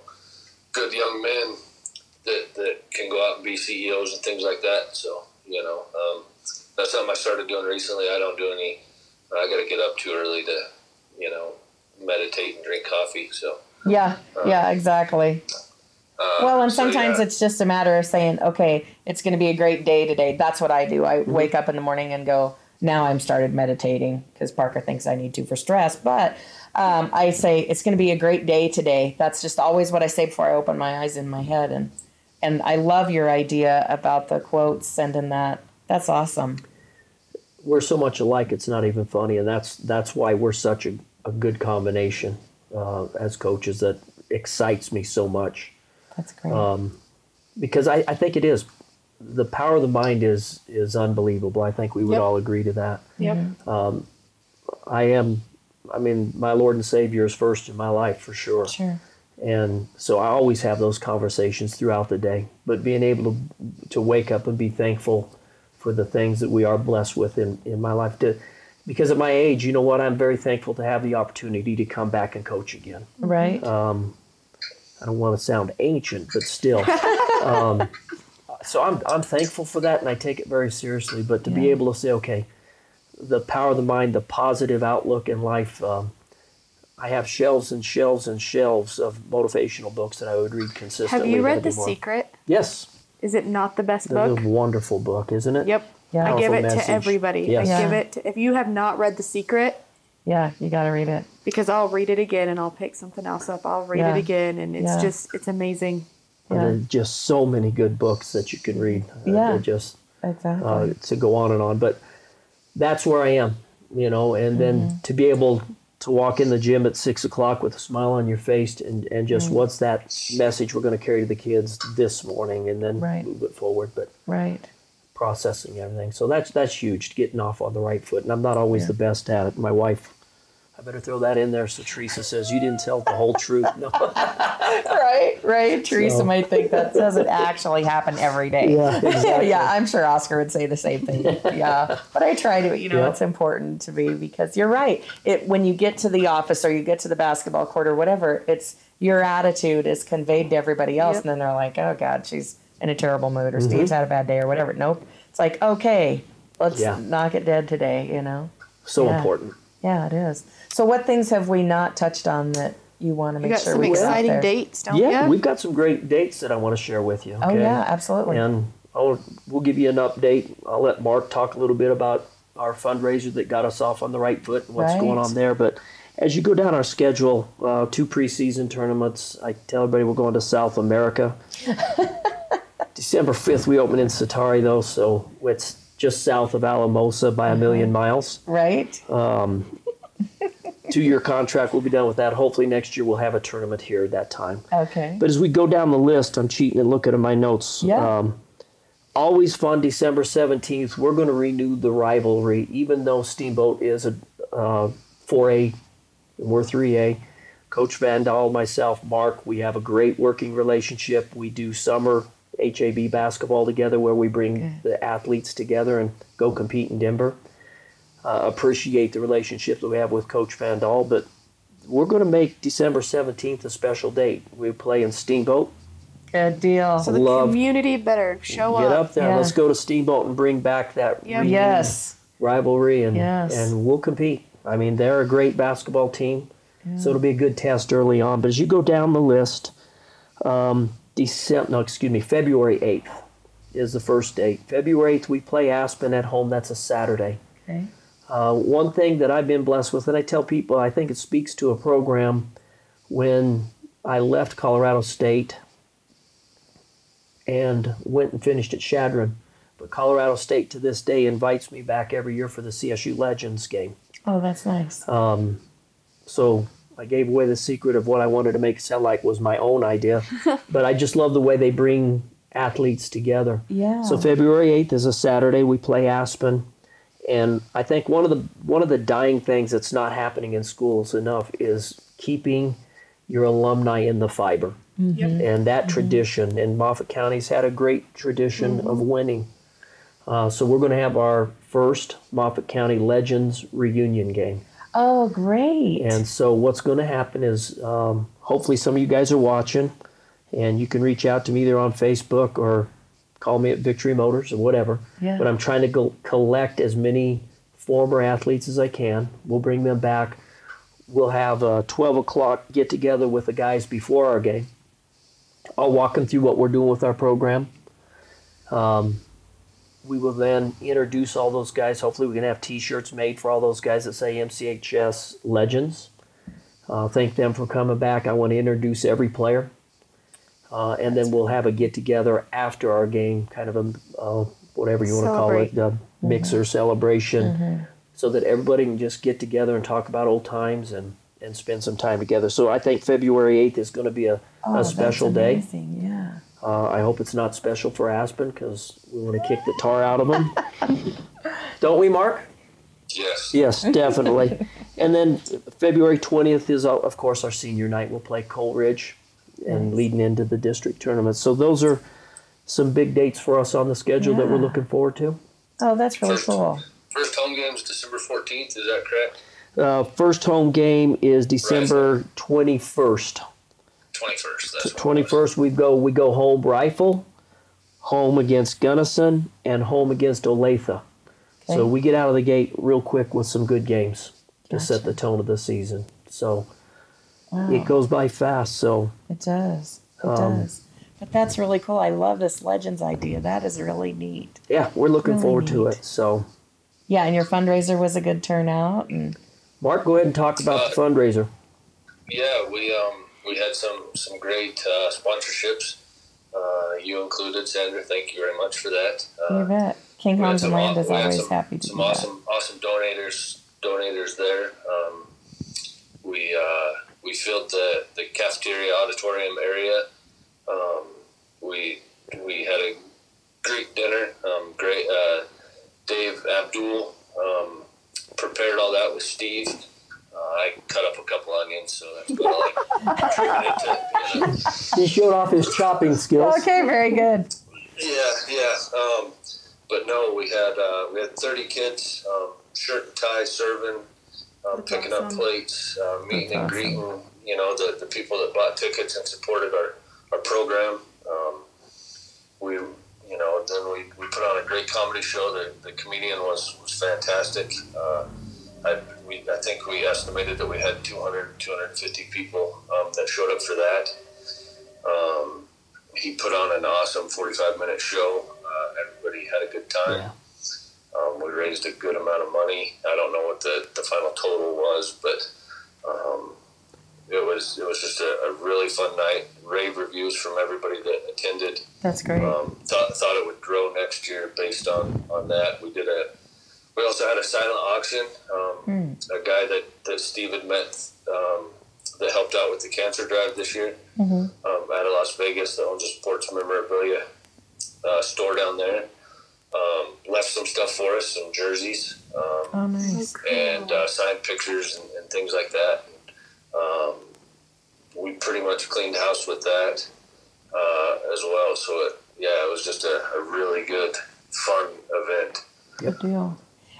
good young men that, that can go out and be CEOs and things like that. So, you know, um, that's something I started doing recently. I don't do any I got to get up too early to, you know, meditate and drink coffee. So, Yeah, yeah, exactly. uh, Well, and so, sometimes yeah. it's just a matter of saying, okay, it's going to be a great day today. That's what I do. I wake up in the morning and go, now I'm started meditating because Parker thinks I need to for stress. But um, I say it's going to be a great day today. That's just always what I say before I open my eyes in my head. And and I love your idea about the quotes, sending that. That's awesome. We're so much alike; it's not even funny, and that's that's why we're such a, a good combination uh, as coaches. That excites me so much. That's great. Um, because I, I think it is the power of the mind is is unbelievable. I think we would Yep. all agree to that. Yep. I am, I mean, my Lord and Savior is first in my life for sure. sure. And so I always have those conversations throughout the day. But being able to to wake up and be thankful for the things that we are blessed with in, in my life. To, because at my age, you know what, I'm very thankful to have the opportunity to come back and coach again. Right. Um, I don't want to sound ancient, but still. um, so I'm I'm thankful for that, and I take it very seriously. But to be able to say, okay, the power of the mind, the positive outlook in life. Um, I have shelves and shelves and shelves of motivational books that I would read consistently. Have you read The more. Secret? Yes, Is it not the best that's book? a wonderful book, isn't it? Yep. Yeah. I give it message. to everybody. Yes. I Yeah. give it to, if you have not read The Secret, Yeah, you got to read it. because I'll read it again and I'll pick something else up. I'll read Yeah. it again and it's Yeah. just it's amazing. And Yeah. There's just so many good books that you can read. Uh, Yeah. they're just Exactly. uh, to go on and on. But that's where I am, you know. And then Mm-hmm. to be able to walk in the gym at six o'clock with a smile on your face, and and just what's that message we're going to carry to the kids this morning, and then Right. move it forward. But right. processing everything, so that's that's huge. Getting off on the right foot, and I'm not always the best at it. My wife. I better throw that in there. So Teresa says you didn't tell the whole truth. No. Right, right. Teresa So- might think that doesn't actually happen every day. Yeah, exactly. yeah, I'm sure Oscar would say the same thing. Yeah, but I try to. You know, Yeah. it's important to be because you're right. It when you get to the office or you get to the basketball court or whatever, it's your attitude is conveyed to everybody else, Yep. and then they're like, "Oh God, she's in a terrible mood," or Mm-hmm. "Steve's had a bad day," or whatever. Nope. It's like, okay, let's Yeah. knock it dead today. You know. So Yeah. important. Yeah, it is. So, what things have we not touched on that you want to make got sure some we get out exciting there? dates, don't Yeah, you? we've got some great dates that I want to share with you. Oh yeah, absolutely. And I'll, we'll give you an update. I'll let Mark talk a little bit about our fundraiser that got us off on the right foot and what's going on there. But as you go down our schedule, uh, two preseason tournaments. I tell everybody we're going to South America. December 5th, we open in Centauri, though, so it's just south of Alamosa by a million miles. right? Two year contract, we'll be done with that. Hopefully, next year we'll have a tournament here at that time. Okay. But as we go down the list, I'm cheating and looking at my notes. Yeah. Um, always fun, December 17th. We're going to renew the rivalry, even though Steamboat is a uh, 4A we're 3A. Coach Vandal, myself, Mark, we have a great working relationship. We do summer HAB basketball together where we bring the athletes together and go compete in Denver. Uh, appreciate the relationship that we have with Coach Vandal, but we're going to make December 17th a special date. We play in Steamboat. Good deal. so the love- community better show Get up. Get up there. Yeah. Let's go to Steamboat and bring back that Yeah. reunion yes. rivalry, and Yes. and we'll compete. I mean, they're a great basketball team, so it'll be a good test early on. But as you go down the list, um, December, no, excuse me, February eighth is the first date. February eighth, we play Aspen at home. That's a Saturday. Okay. Uh, one thing that I've been blessed with, and I tell people, I think it speaks to a program. When I left Colorado State and went and finished at Chadron, but Colorado State to this day invites me back every year for the CSU Legends game. Oh, that's nice. Um, so I gave away the secret of what I wanted to make it sound like was my own idea, but I just love the way they bring athletes together. yeah. So February 8th is a Saturday. We play Aspen. And I think one of the one of the dying things that's not happening in schools enough is keeping your alumni in the fiber. And that tradition, and Moffat County's had a great tradition of winning. Uh, so we're going to have our first Moffat County Legends reunion game. oh, great. And so what's going to happen is um, hopefully some of you guys are watching, and you can reach out to me either on Facebook or call me at Victory Motors or whatever. Yeah. But I'm trying to go collect as many former athletes as I can. We'll bring them back. We'll have a 12 o'clock get together with the guys before our game. I'll walk them through what we're doing with our program. Um, we will then introduce all those guys. Hopefully, we can have T-shirts made for all those guys that say MCHS Legends. Uh, thank them for coming back. I want to introduce every player, uh, and then we'll have a get together after our game, kind of a uh, whatever you want to call it, the mixer celebration, so that everybody can just get together and talk about old times and and spend some time together. So I think February eighth is going to be a, oh, a that's special day. amazing. Yeah. Uh, I hope it's not special for Aspen because we want to kick the tar out of them. Don't we, Mark? Yes. Yes, definitely. and then February 20th is, uh, of course, our senior night. We'll play Coal Ridge and leading into the district tournament. So those are some big dates for us on the schedule that we're looking forward to. Oh, that's really First, cool. first home game is December 14th. Is that correct? Uh, first home game is December 21st. twenty first. That's what it was. Twenty first, we go we go home rifle, home against Gunnison, and home against Olathe. So we get out of the gate real quick with some good games to set the tone of the season. So Wow. it goes by fast. So It does. It Um, does. But that's really cool. I love this Legends idea. That is really neat. yeah, we're looking Really forward to it. So Yeah, and your fundraiser was a good turnout. And Mark, go ahead and talk about the fundraiser. Yeah, we um we had some some great uh, sponsorships. Uh, you included, Sandra. Thank you very much for that. Uh, you bet. King we had Homes and Land is always some- happy to some do awesome awesome donators donators there. Um, we uh, we filled the, the cafeteria auditorium area. Um, we we had a great dinner. Um, great uh, Dave Abdul um, prepared all that with Steve. Uh, I cut up a couple onions, so that's what I contributed to. You know. He showed off his chopping skills. Okay, very good. Yeah, yeah. Um, but no, we had uh, we had thirty kids, um, shirt and tie, serving, um, That's picking up plates, uh, meeting That's and awesome. greeting. You know, the, the people that bought tickets and supported our our program. Um, we, you know, then we, we put on a great comedy show. The, the comedian was was fantastic. Uh, I we I think we estimated that we had 200, 250 people um, that showed up for that. Um, he put on an awesome 45 minute show. Uh, everybody had a good time. Yeah. Um, we raised a good amount of money. I don't know what the, the final total was, but um, it was it was just a, a really fun night. Rave reviews from everybody that attended. That's great. Um, thought thought it would grow next year based on on that. We did a. We also had a silent auction. Um, Hmm. A guy that, that Steve had met um, that helped out with the cancer drive this year Mhm. um, out of Las Vegas that owns a sports memorabilia uh, store down there. Um, left some stuff for us, some jerseys, um, Oh, nice. and uh, signed pictures and, and things like that. Um, we pretty much cleaned house with that uh, as well. So it, yeah, it was just a, a really good, fun event. Good deal.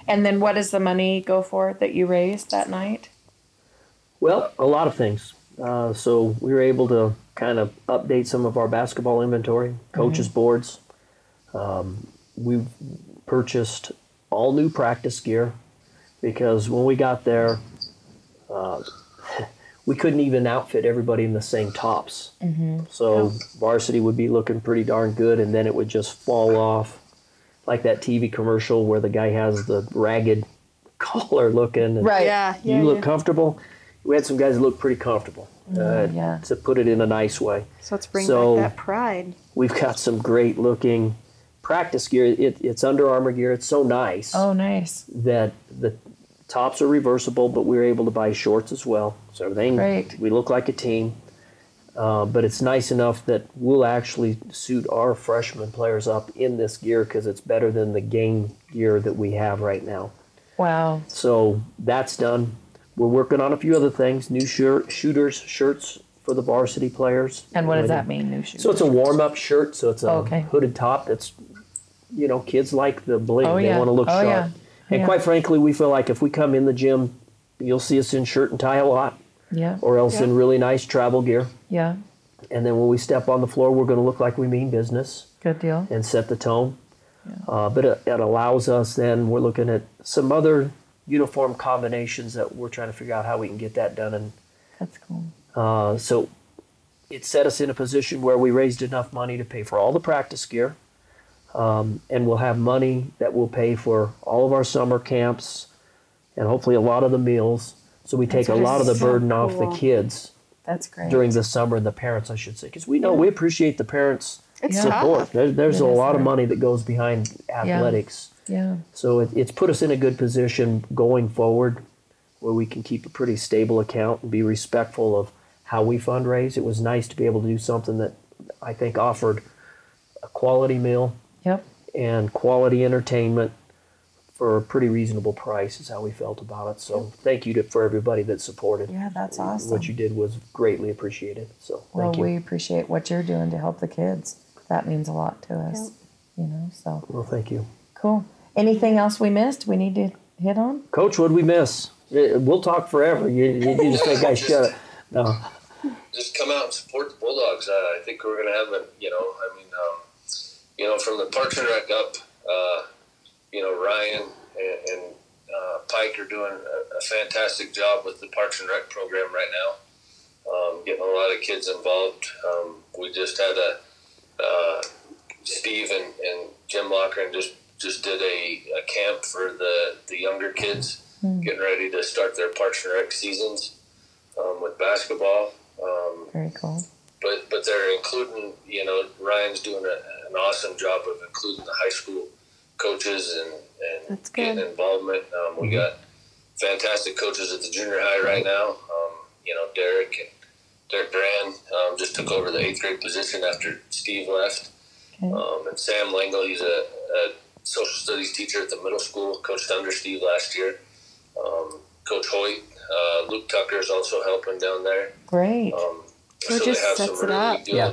And then what does the money go for that you raised that night? Well, a lot of things. Uh, so we were able to kind of update some of our basketball inventory, coaches' boards. Um, we purchased all new practice gear because when we got there, uh, we couldn't even outfit everybody in the same tops. So varsity would be looking pretty darn good, and then it would just fall off, like that TV commercial where the guy has the ragged collar looking. And Right. Yeah, yeah. you look yeah. comfortable. We had some guys that looked pretty comfortable. uh, yeah. To put it in a nice way, So let's bring So- back that pride. we've got some great looking practice gear. It, it's Under Armour gear. It's so nice Oh, nice. that the tops are reversible, but we were able to buy shorts as well. So everything we look like a team. Uh, but it's nice enough that we'll actually suit our freshman players up in this gear because it's better than the game gear that we have right now. Wow. So that's done. We're working on a few other things. New shirt, shooters shirts for the varsity players. And what does that mean, new shoes? So it's a warm up shirt. So it's a Okay. hooded top. That's you know kids like the bling. Oh, they yeah. want to look Oh, sharp. yeah. And Yeah. quite frankly, we feel like if we come in the gym, you'll see us in shirt and tie a lot, Yeah. or else Yeah. in really nice travel gear. Yeah. And then when we step on the floor, we're going to look like we mean business Good deal. and set the tone. Uh, but it, it allows us then, we're looking at some other uniform combinations that we're trying to figure out how we can get that done. And That's cool. uh, so it set us in a position where we raised enough money to pay for all the practice gear. Um, and we'll have money that will pay for all of our summer camps and hopefully a lot of the meals. So we take a lot of the so burden off the kids That's great. during the summer and the parents, I should say, because we know we appreciate the parents' It's support. There, there's It a lot of money that goes behind athletics. yeah. So it, it's put us in a good position going forward where we can keep a pretty stable account and be respectful of how we fundraise. It was nice to be able to do something that I think offered a quality meal Yep. and quality entertainment for a pretty reasonable price is how we felt about it. So thank you to, for everybody that supported. Yeah, that's awesome. What you did was greatly appreciated. So well, you. we appreciate what you're doing to help the kids. That means a lot to us. You know, so well, thank you. cool. Anything else we missed we need to hit on? Coach, what did we miss? Eh, We'll talk forever. You, you you just say, guys, shut it. No. just come out and support the Bulldogs. Uh, I think we're going to have a, you know, I mean, um, you know, from the Parks and Rec up, uh, you know, Ryan and, and uh, Pike are doing a, a, fantastic job with the Parks and Rec program right now, um, getting a lot of kids involved. Um, we just had a uh, Steve and, and Jim Locker and just just did a, a camp for the, the younger kids mm. getting ready to start their Parks and Rec seasons um, with basketball. Um, Very cool. But but they're including you know Ryan's doing a, an awesome job of including the high school coaches and and getting involvement. Um, we mm-hmm. got fantastic coaches at the junior high right now. Um, you know Derek and Derek Duran um, just took over the eighth grade position after Steve left. Okay. Um, and Sam Langle, he's a, a, social studies teacher at the middle school, coached under Steve last year. Um, Coach Hoyt uh, Luke Tucker is also helping down there. Great. Um, so, so they have some really good, yeah.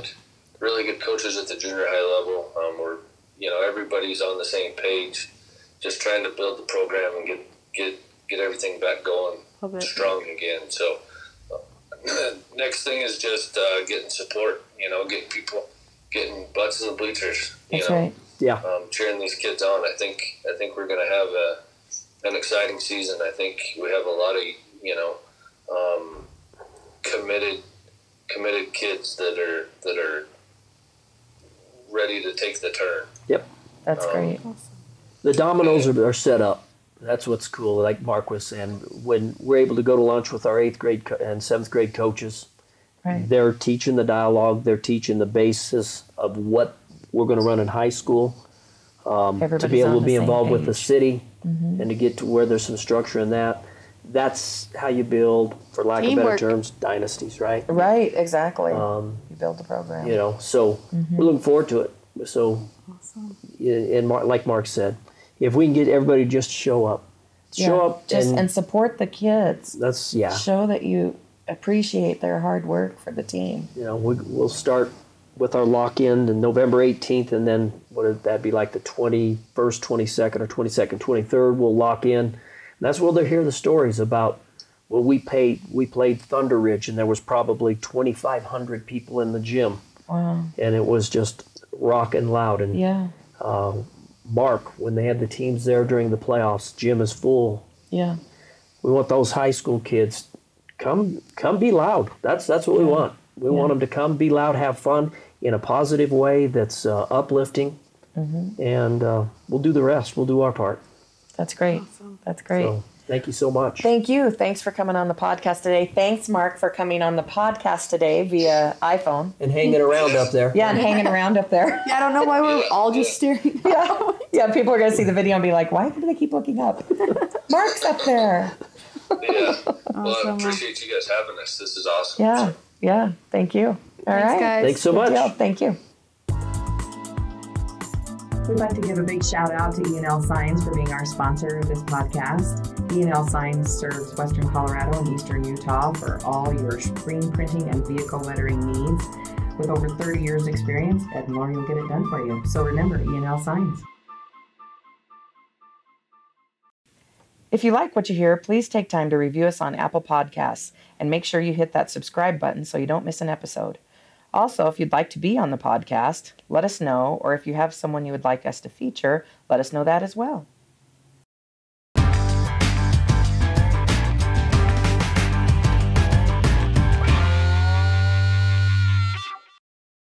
really good coaches at the junior high level. Um, we're, you know, everybody's on the same page, just trying to build the program and get get get everything back going strong again. So uh, next thing is just uh, getting support. You know, getting people getting butts in the bleachers. You That's know, right. Yeah. Um, cheering these kids on. I think I think we're going to have a an exciting season. I think we have a lot of you know, um, committed committed kids that are that are ready to take the turn. Yep, that's um, great. The dominoes are, are set up. That's what's cool. Like Mark was saying, when we're able to go to lunch with our eighth grade co- and seventh grade coaches, right. they're teaching the dialogue. They're teaching the basis of what we're going to run in high school. Um, to be able to be involved page. with the city mm-hmm. and to get to where there's some structure in that that's how you build, for lack Teamwork. of better terms, dynasties, right? Right, exactly. Um, you build the program. You know, so mm-hmm. we're looking forward to it. So, awesome. and Mark, like Mark said, if we can get everybody to just show up, yeah, show up just, and, and support the kids. That's yeah. Show that you appreciate their hard work for the team. You know, we, we'll start with our lock in on November 18th, and then what would that be like the 21st, 22nd, or 22nd, 23rd? We'll lock in that's where they'll hear the stories about. Well, we paid, we played Thunder Ridge, and there was probably 2,500 people in the gym. Wow! And it was just rocking loud. And yeah, uh, Mark, when they had the teams there during the playoffs, gym is full. Yeah, we want those high school kids come come be loud. That's that's what we want. We yeah. want them to come be loud, have fun in a positive way that's uh, uplifting, mm-hmm. and uh, we'll do the rest. We'll do our part. That's great. Awesome. That's great. So, thank you so much. Thank you. Thanks for coming on the podcast today. Thanks, Mark, for coming on the podcast today via iPhone. And hanging around up there. Yeah, and hanging around up there. Yeah, I don't know why we're all just staring. yeah. Yeah, people are going to see the video and be like, why do they keep looking up? Mark's up there. Yeah. Well, I appreciate you guys having us. This is awesome. Yeah. Yeah. Thank you. All Thanks, right. Guys. Thanks so much. Thank you. We'd like to give a big shout out to E&L Signs for being our sponsor of this podcast. E&L Signs serves Western Colorado and Eastern Utah for all your screen printing and vehicle lettering needs. With over 30 years experience, Ed Moore will get it done for you. So remember, E&L Signs. If you like what you hear, please take time to review us on Apple Podcasts and make sure you hit that subscribe button so you don't miss an episode. Also, if you'd like to be on the podcast, let us know, or if you have someone you would like us to feature, let us know that as well.